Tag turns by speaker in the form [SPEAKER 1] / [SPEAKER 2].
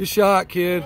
[SPEAKER 1] Good shot, kid.